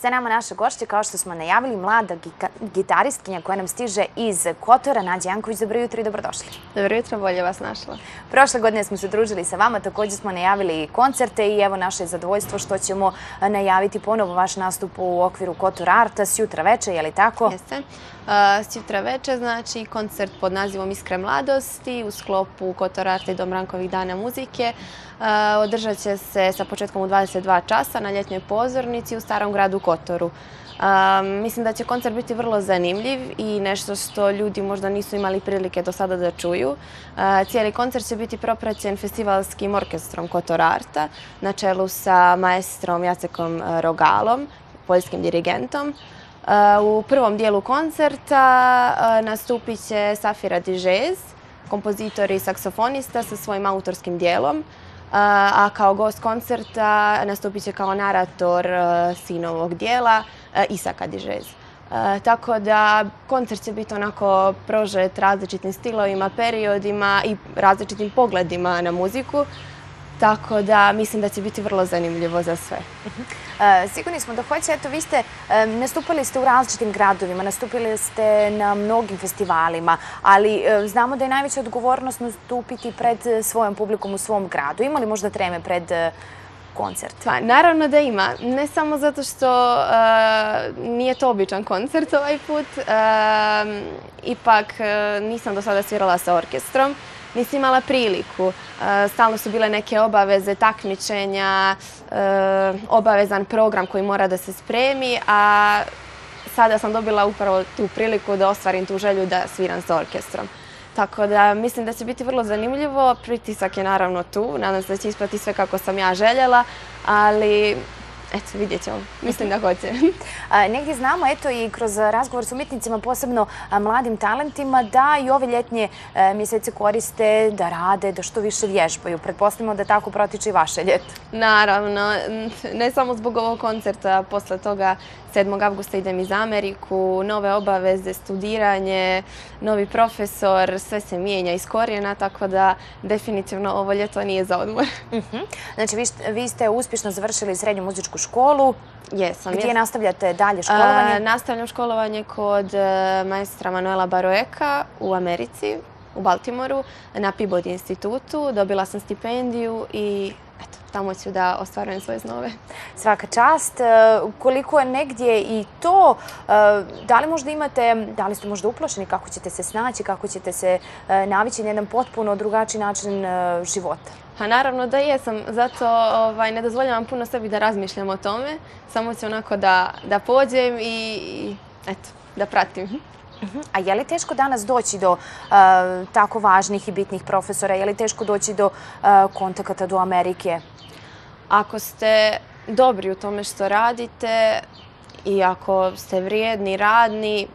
Za nama naša gošća, kao što smo najavili, mlada gitaristkinja koja nam stiže iz Kotora, Nađa Janković. Dobro jutro i dobrodošli. Dobro jutro, bolje vas našla. Prošle godine smo se družili sa vama, također smo najavili koncerte i evo naše zadovoljstvo što ćemo najaviti ponovo vaš nastup u okviru Kotor Arta s jutra veče, je li tako? Jeste. S jutra veče, znači koncert pod nazivom Iskre mladosti u sklopu Kotor Arta i Domrankovih dana muzike. Održat će se sa početkom u 22 časa na ljetnjoj pozornici u starom gradu Kotoru. mislim da će koncert biti vrlo zanimljiv i nešto što ljudi možda nisu imali prilike do sada da čuju. cijeli koncert će biti propraćen festivalskim orkestrom Kotor Arta na čelu sa maestrom Jacekom Rogalom, poljskim dirigentom. U prvom dijelu koncerta nastupit će Safira Dižez, kompozitor i saksofonista sa svojim autorskim dijelom a kao gost koncerta nastupit će kao narator sinovog dijela Isaka Dižez. Tako da koncert će biti onako prožet različitim stilovima, periodima i različitim pogledima na muziku. Tako da mislim da će biti vrlo zanimljivo za sve. Mhm. E, sigurni smo da hoće. Eto, vi ste, nastupili ste u različitim gradovima, nastupili ste na mnogim festivalima, ali e, znamo da je najveća odgovornost nastupiti pred svojom publikom u svom gradu. Ima li možda treme pred e, koncert? Pa, naravno da ima. Ne samo zato što nije to običan koncert ovaj put. ipak nisam do sada svirala sa orkestrom nisi imala priliku. E, stalno su bile neke obaveze, takmičenja, e, obavezan program koji mora da se spremi, a sada sam dobila upravo tu priliku da ostvarim tu želju da sviram sa orkestrom. Tako da mislim da će biti vrlo zanimljivo. Pritisak je naravno tu. Nadam se da će ispati sve kako sam ja željela, ali Eto, vidjet ćemo. Mislim da hoće. Negdje znamo, eto i kroz razgovor s umjetnicima, posebno mladim talentima, da i ove ljetnje e, mjesece koriste, da rade, da što više vježbaju. Pretpostavimo da tako protiče i vaše ljeto. Naravno, ne samo zbog ovog koncerta, posle toga 7. augusta idem iz Ameriku, nove obaveze, studiranje, novi profesor, sve se mijenja iz korijena, tako da definitivno ovo ljeto nije za odmor. Mhm. Znači, vi ste uspješno završili srednju muzičku školu. Jesam. Gdje nastavljate dalje školovanje? nastavljam školovanje kod e, majstra Manuela Baroeka u Americi, u Baltimoru, na Peabody institutu. Dobila sam stipendiju i tamo ću da ostvarujem svoje snove. Svaka čast. E, koliko je negdje i to, e, da li možda imate, da li ste možda uplošeni kako ćete se snaći, kako ćete se navići na jedan potpuno drugačiji način života? Pa naravno da jesam, zato ovaj, ne dozvoljavam puno sebi da razmišljam o tome, samo ću onako da, da pođem i eto, da pratim. Mhm. A je li teško danas doći do tako važnih i bitnih profesora? Je li teško doći do kontakata do Amerike? Ako ste dobri u tome što radite i ako ste vrijedni, radni,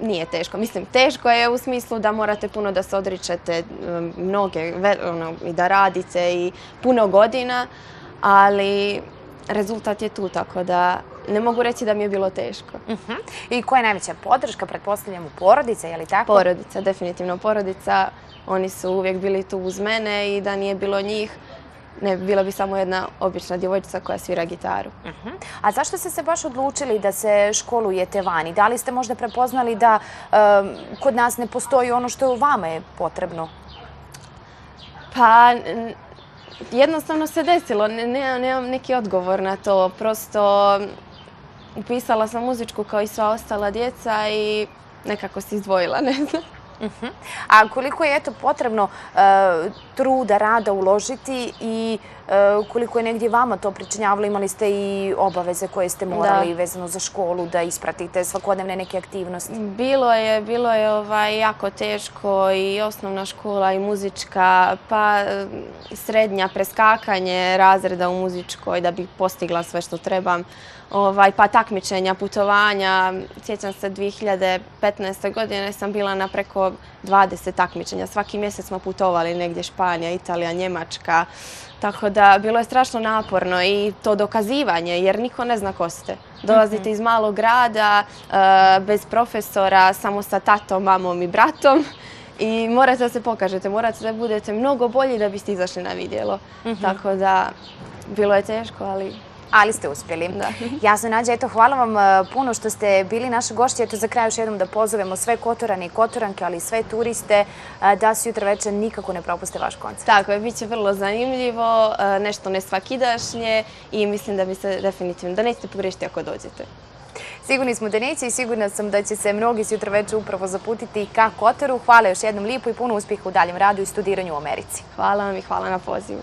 nije teško. Mislim, teško je u smislu da morate puno da se odričete um, mnoge ono, i da radite i puno godina, ali rezultat je tu, tako da ne mogu reći da mi je bilo teško. Mhm. I koja je najveća podrška, pretpostavljam, u porodice, je li tako? Porodica, definitivno porodica. Oni su uvijek bili tu uz mene i da nije bilo njih, ne, bila bi samo jedna obična djevojčica koja svira gitaru. Mhm. A zašto ste se baš odlučili da se školujete vani? Da li ste možda prepoznali da kod nas ne postoji ono što je u vama je potrebno? Pa, jednostavno se desilo. nemam neki odgovor na to. Prosto upisala sam muzičku kao i sva ostala djeca i nekako se izdvojila, ne znam. Mhm. A koliko je eto potrebno e, truda, rada uložiti i e, koliko je negdje vama to pričinjavalo? Imali ste i obaveze koje ste morali vezano za školu da ispratite svakodnevne neke aktivnosti? Bilo je, bilo je ovaj, jako teško i osnovna škola i muzička, pa e, srednja preskakanje razreda u muzičkoj da bi postigla sve što trebam. Ovaj, pa takmičenja, putovanja. Sjećam se 2015. godine sam bila na preko 20 takmičenja. Svaki mjesec smo putovali negdje Španija, Italija, Njemačka. Tako da bilo je strašno naporno i to dokazivanje jer niko ne zna ko ste. Dolazite mhm. iz malog grada, eh, bez profesora, samo sa tatom, mamom i bratom. I morate da se pokažete, morate da budete mnogo bolji da biste izašli na vidjelo. Mhm. Tako da bilo je teško, ali ali ste uspjeli. Da. Jasno, Nađa, eto, hvala vam e, puno što ste bili naši gošći. Eto, za kraj još jednom da pozovemo sve kotorane i kotoranke, ali i sve turiste e, da se jutra večer nikako ne propuste vaš koncert. Tako je, bit će vrlo zanimljivo, e, nešto nesvakidašnje i mislim da bi se definitivno, da nećete pogriješiti ako dođete. Sigurni smo da neće i sigurna sam da će se mnogi sutra večer upravo zaputiti ka Kotoru. Hvala još jednom lijepo i puno uspjeha u daljem radu i studiranju u Americi. Hvala vam i hvala na pozivu.